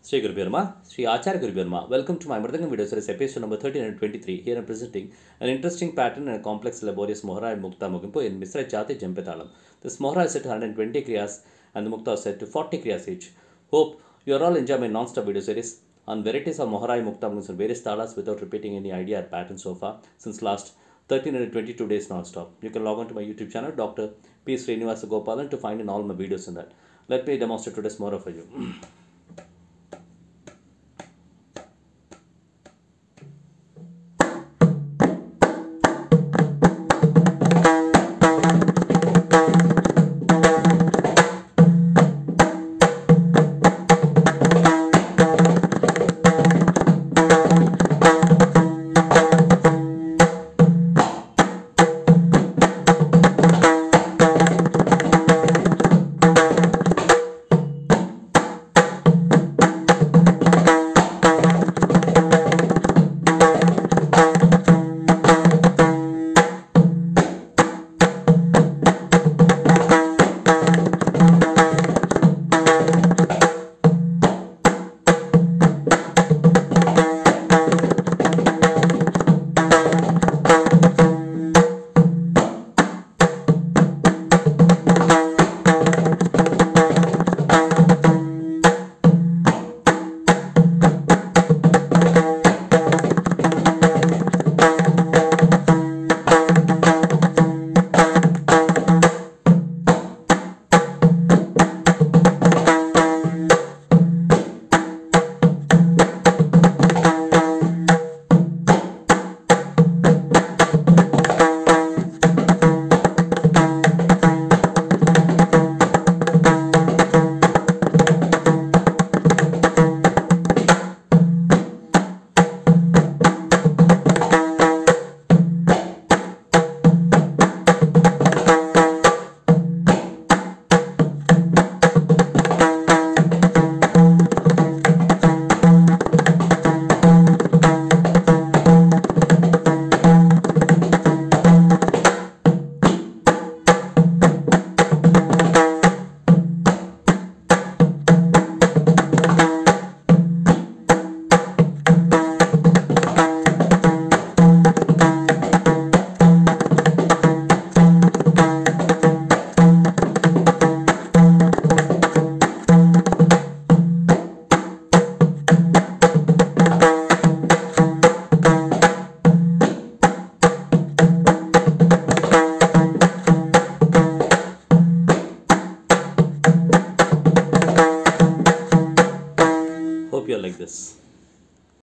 Sri Guru Birma, Sri Acharya Guru Birma. Welcome to my Mridangam video series episode number 1323. Here I'm presenting an interesting pattern and a complex laborious Mohra and Mukta Mugimpu in Misra Jati Jempetalam. This Mohra is set to 120 kriyas and the Mukta is set to 40 kriyas each. Hope you are all enjoying my non-stop video series on varieties of Mohra and Mukta Mugimpu and various talas without repeating any idea or pattern so far since last 1322 days non-stop. You can log on to my YouTube channel Dr. P. Srinivasa Gopalan to find in all my videos in that. Let me demonstrate today's Mohra for you. like this.